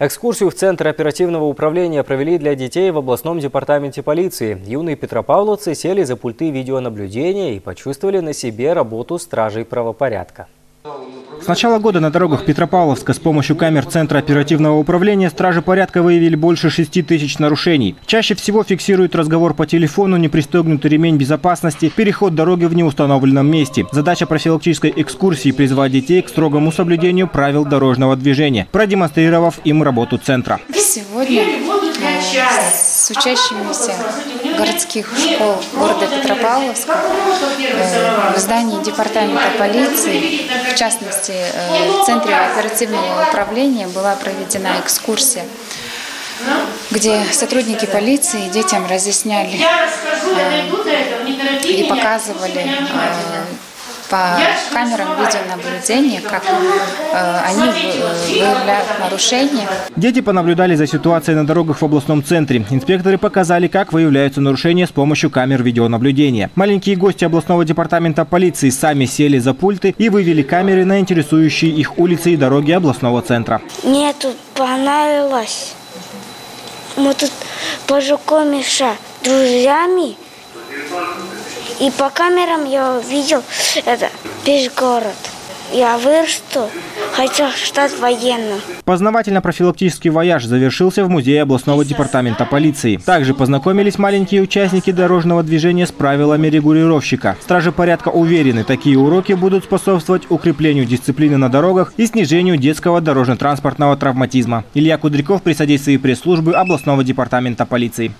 Экскурсию в Центр оперативного управления провели для детей в областном департаменте полиции. Юные петропавловцы сели за пульты видеонаблюдения и почувствовали на себе работу стражей правопорядка. С начала года на дорогах Петропавловска с помощью камер Центра оперативного управления стражи порядка выявили больше 6 тысяч нарушений. Чаще всего фиксируют разговор по телефону, непристегнутый ремень безопасности, переход дороги в неустановленном месте. Задача профилактической экскурсии – призвать детей к строгому соблюдению правил дорожного движения, продемонстрировав им работу Центра. Сегодня с учащимися городских школ города Петропавловска э, в здании департамента полиции, в частности э, в Центре оперативного управления была проведена экскурсия, где сотрудники полиции детям разъясняли и показывали по камерам видеонаблюдения, как э, они выявляют нарушения. Дети понаблюдали за ситуацией на дорогах в областном центре. Инспекторы показали, как выявляются нарушения с помощью камер видеонаблюдения. Маленькие гости областного департамента полиции сами сели за пульты и вывели камеры на интересующие их улицы и дороги областного центра. Мне тут понравилось. Мы тут познакомимся друзьями и по камерам я увидел это весь город. Я вырасту, хотел стать военным. Познавательно-профилактический вояж завершился в музее областного департамента полиции. Также познакомились маленькие участники дорожного движения с правилами регулировщика. Стражи порядка уверены, такие уроки будут способствовать укреплению дисциплины на дорогах и снижению детского дорожно-транспортного травматизма. Илья Кудряков при содействии пресс-службы областного департамента полиции.